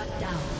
Shut down.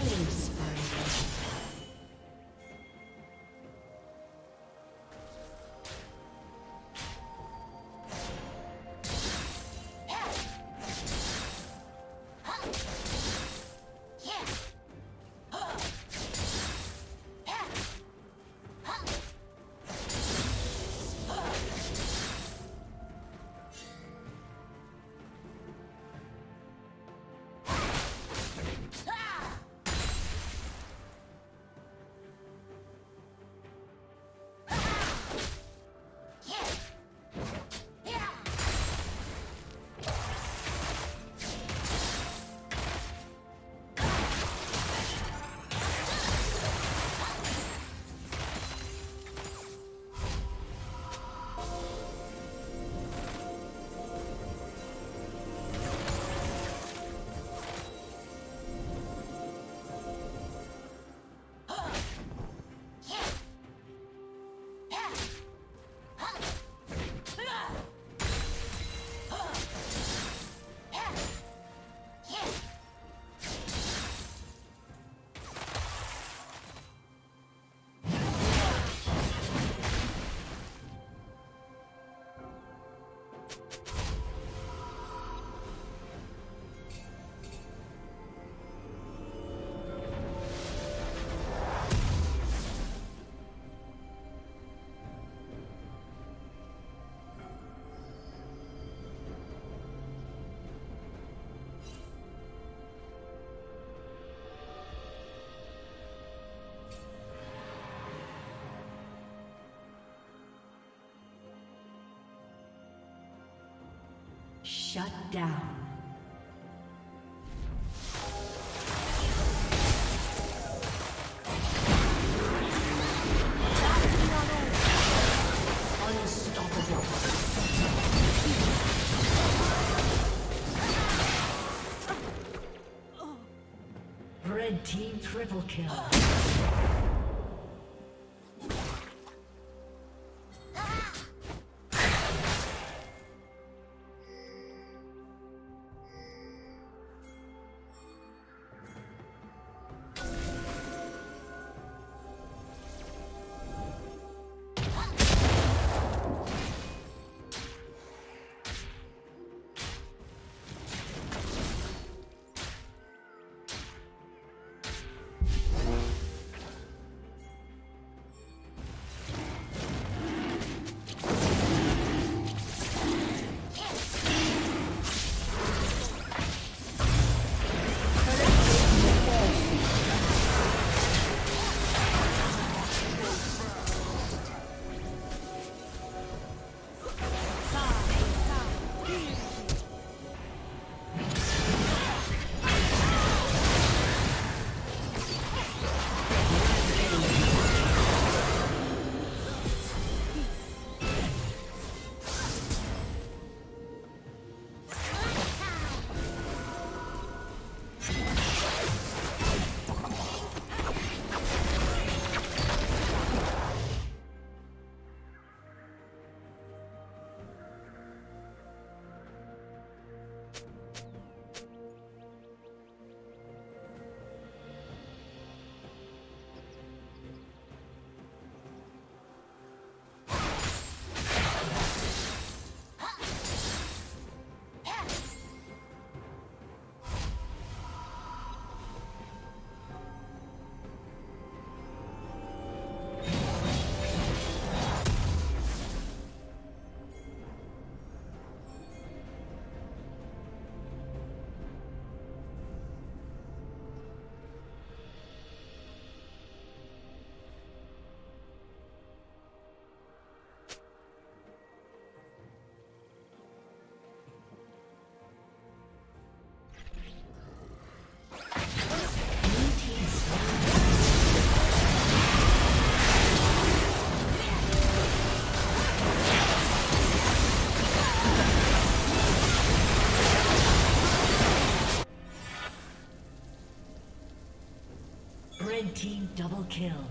Killing Shut down. Red team triple kill. Team double kill.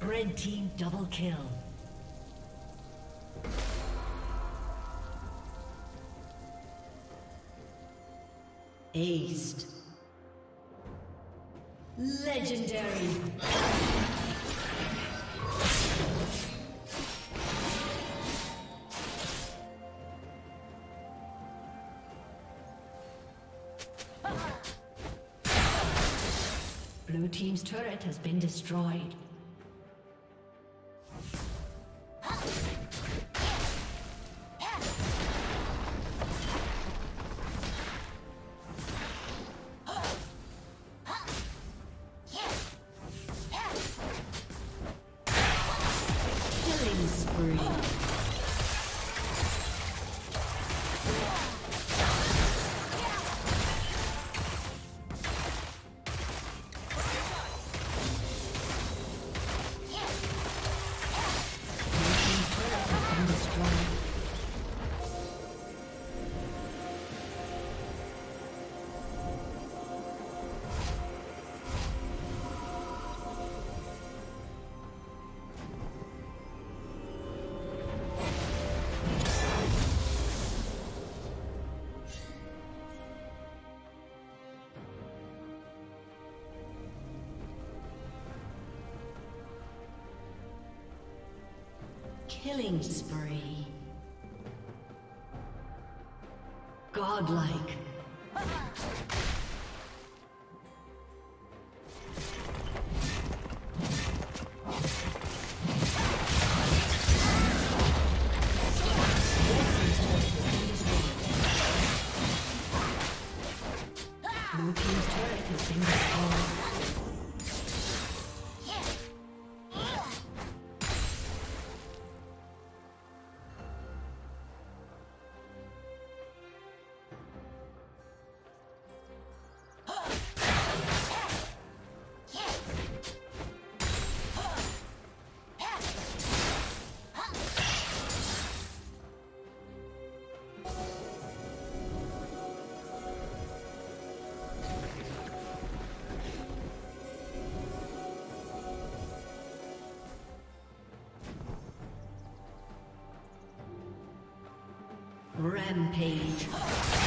Red team double kill. Aced. Legendary. Has been destroyed. Killing spree. Godlike. Rampage.